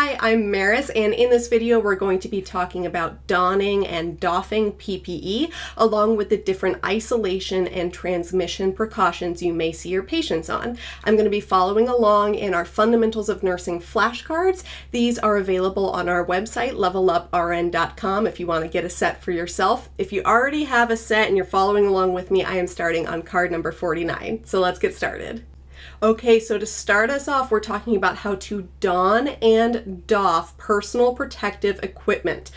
Hi, I'm Meris, and in this video we're going to be talking about donning and doffing PPE, along with the different isolation and transmission precautions you may see your patients on. I'm going to be following along in our Fundamentals of Nursing flashcards. These are available on our website, leveluprn.com, if you want to get a set for yourself. If you already have a set and you're following along with me, I am starting on card number 49. So let's get started. Okay, so to start us off, we're talking about how to don and doff personal protective equipment.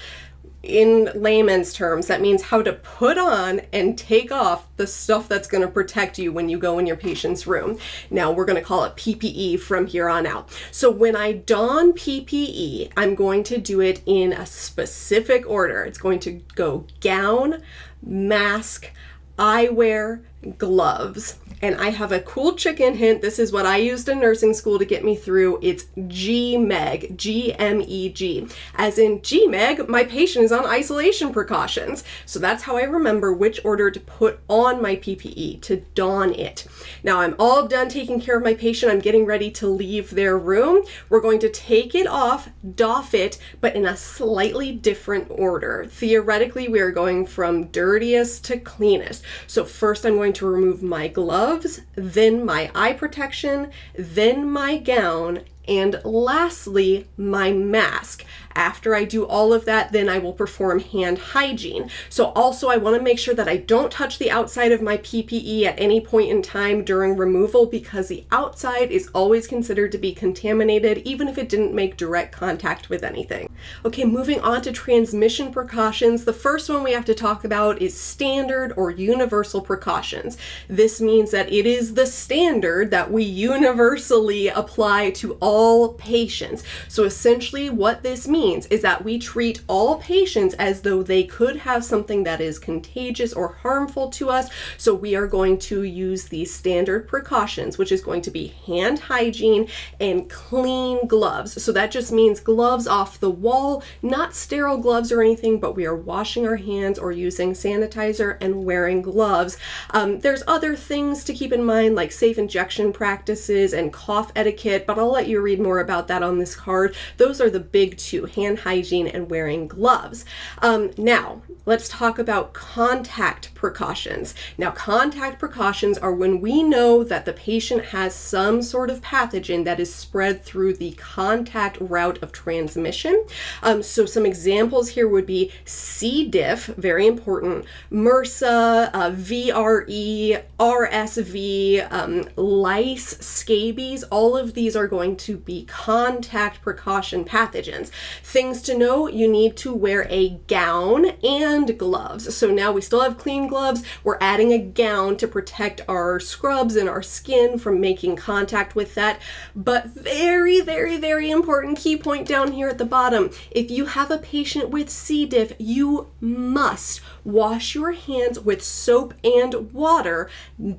In layman's terms, that means how to put on and take off the stuff that's going to protect you when you go in your patient's room. Now, we're going to call it PPE from here on out. So, when I don PPE, I'm going to do it in a specific order. It's going to go gown, mask, eyewear, gloves. And I have a cool chicken hint. This is what I used in nursing school to get me through. It's GMEG, G M E G. As in GMEG, my patient is on isolation precautions. So that's how I remember which order to put on my PPE, to don it. Now I'm all done taking care of my patient. I'm getting ready to leave their room. We're going to take it off, doff it, but in a slightly different order. Theoretically, we are going from dirtiest to cleanest. So first I'm going to remove my gloves gloves, then my eye protection, then my gown, and lastly, my mask. After I do all of that, then I will perform hand hygiene. So also I wanna make sure that I don't touch the outside of my PPE at any point in time during removal because the outside is always considered to be contaminated even if it didn't make direct contact with anything. Okay, moving on to transmission precautions. The first one we have to talk about is standard or universal precautions. This means that it is the standard that we universally apply to all patients. So essentially what this means means is that we treat all patients as though they could have something that is contagious or harmful to us. So we are going to use these standard precautions, which is going to be hand hygiene and clean gloves. So that just means gloves off the wall, not sterile gloves or anything, but we are washing our hands or using sanitizer and wearing gloves. Um, there's other things to keep in mind, like safe injection practices and cough etiquette, but I'll let you read more about that on this card. Those are the big two hand hygiene and wearing gloves. Um, now, let's talk about contact precautions. Now, contact precautions are when we know that the patient has some sort of pathogen that is spread through the contact route of transmission. Um, so, some examples here would be C. diff, very important, MRSA, uh, VRE, RSV, um, lice, scabies, all of these are going to be contact precaution pathogens. Things to know, you need to wear a gown and gloves. So now we still have clean gloves. We're adding a gown to protect our scrubs and our skin from making contact with that. But very, very, very important key point down here at the bottom. If you have a patient with C. diff, you must wash your hands with soap and water.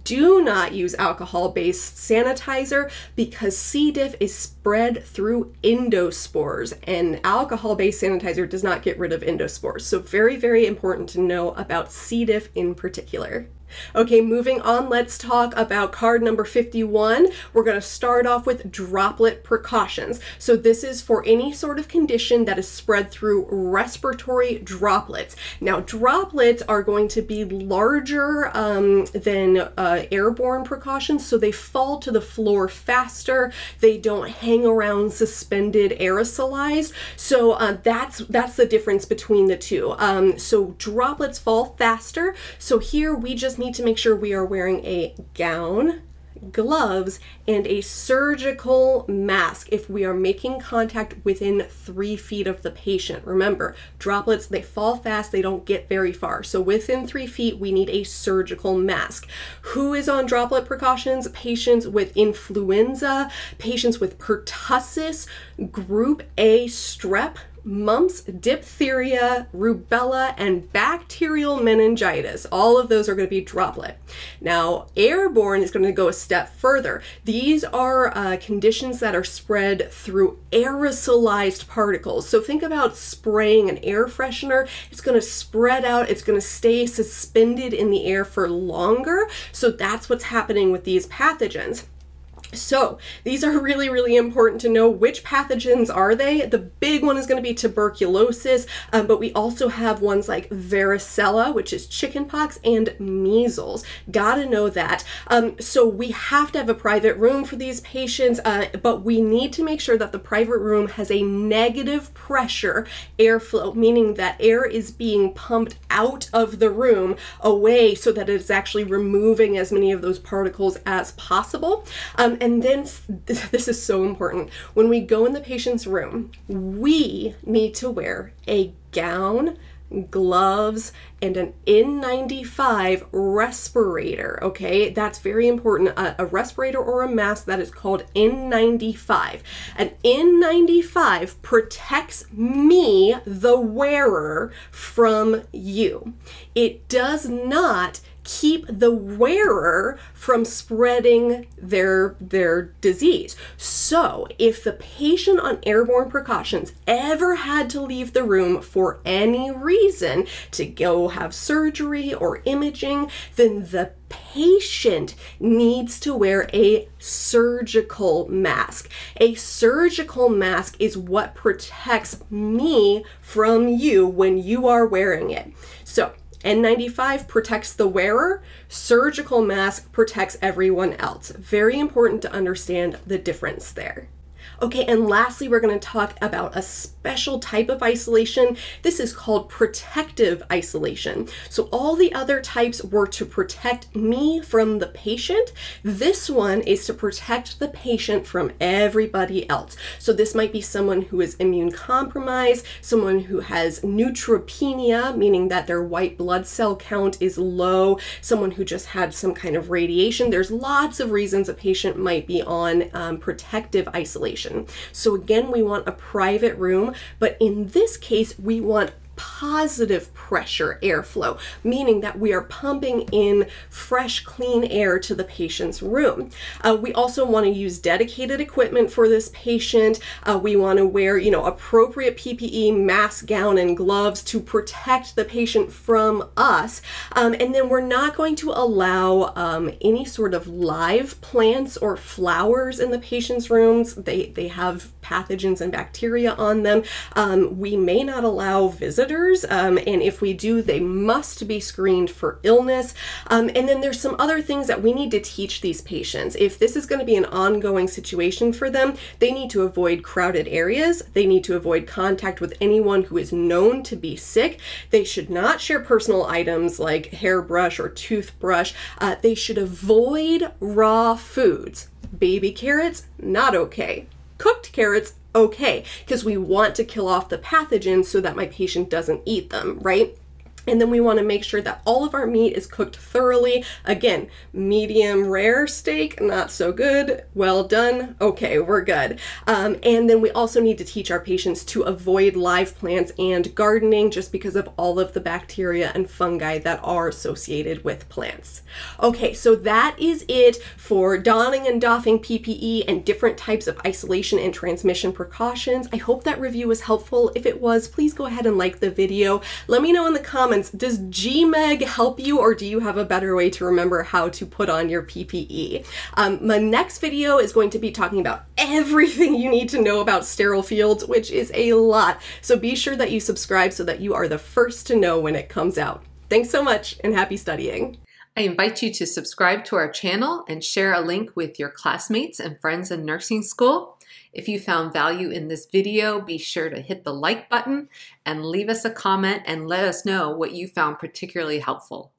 Do not use alcohol-based sanitizer because C. diff is spread through endospores and alcohol-based sanitizer does not get rid of endospores. So very, very important to know about C. diff in particular. Okay, moving on, let's talk about card number 51. We're going to start off with droplet precautions. So this is for any sort of condition that is spread through respiratory droplets. Now, droplets are going to be larger um, than uh, airborne precautions, so they fall to the floor faster. They don't hang around suspended aerosolized. So uh, that's that's the difference between the two. Um, so droplets fall faster. So here we just need to make sure we are wearing a gown, gloves, and a surgical mask if we are making contact within three feet of the patient. Remember, droplets, they fall fast, they don't get very far. So within three feet, we need a surgical mask. Who is on droplet precautions? Patients with influenza, patients with pertussis, group A strep, mumps, diphtheria, rubella, and bacterial meningitis. All of those are going to be droplet. Now, airborne is going to go a step further. These are uh, conditions that are spread through aerosolized particles. So think about spraying an air freshener. It's going to spread out, it's going to stay suspended in the air for longer. So that's what's happening with these pathogens. So these are really, really important to know which pathogens are they. The big one is going to be tuberculosis, um, but we also have ones like varicella, which is chickenpox, and measles. Gotta know that. Um, so we have to have a private room for these patients, uh, but we need to make sure that the private room has a negative pressure airflow, meaning that air is being pumped out of the room away so that it's actually removing as many of those particles as possible. Um, and then this is so important. When we go in the patient's room, we need to wear a gown, gloves, and an N95 respirator. Okay, that's very important. A, a, respirator or a mask that is called N95. An N95 protects me, the wearer, from you. It does not keep the wearer from spreading their their disease. So, if the patient on airborne precautions ever had to leave the room for any reason to go have surgery or imaging, then the patient needs to wear a surgical mask. A surgical mask is what protects me from you when you are wearing it. So, N95 protects the wearer, surgical mask protects everyone else. Very important to understand the difference there. Okay, and lastly, we're going to talk about a special type of isolation. This is called protective isolation. So all the other types were to protect me from the patient. This one is to protect the patient from everybody else. So this might be someone who is immune compromised, someone who has neutropenia, meaning that their white blood cell count is low, someone who just had some kind of radiation. There's lots of reasons a patient might be on um, protective isolation. So again, we want a private room, but in this case, we want positive pressure airflow, meaning that we are pumping in fresh, clean air to the patient's room. Uh, we also want to use dedicated equipment for this patient. Uh, we want to wear, you know, appropriate PPE, mask, gown, and gloves to protect the patient from us. Um, and then we're not going to allow um, any sort of live plants or flowers in the patient's rooms. They, they have pathogens and bacteria on them. Um, we may not allow visitors, um, and if we do, they must be screened for illness. Um, and then there's some other things that we need to teach these patients. If this is going to be an ongoing situation for them, they need to avoid crowded areas. They need to avoid contact with anyone who is known to be sick. They should not share personal items like hairbrush or toothbrush. Uh, they should avoid raw foods. Baby carrots, not okay cooked carrots, okay, because we want to kill off the pathogens so that my patient doesn't eat them, right? And then we want to make sure that all of our meat is cooked thoroughly. Again, medium rare steak, not so good. Well done. Okay, we're good. Um, and then we also need to teach our patients to avoid live plants and gardening just because of all of the bacteria and fungi that are associated with plants. Okay, so that is it for donning and doffing PPE and different types of isolation and transmission precautions. I hope that review was helpful. If it was, please go ahead and like the video. Let me know in the comments comments, does GMEG help you or do you have a better way to remember how to put on your PPE? Um, my next video is going to be talking about everything you need to know about sterile fields, which is a lot. So be sure that you subscribe so that you are the first to know when it comes out. Thanks so much and happy studying. I invite you to subscribe to our channel and share a link with your classmates and friends in nursing school. If you found value in this video, be sure to hit the like button and leave us a comment and let us know what you found particularly helpful.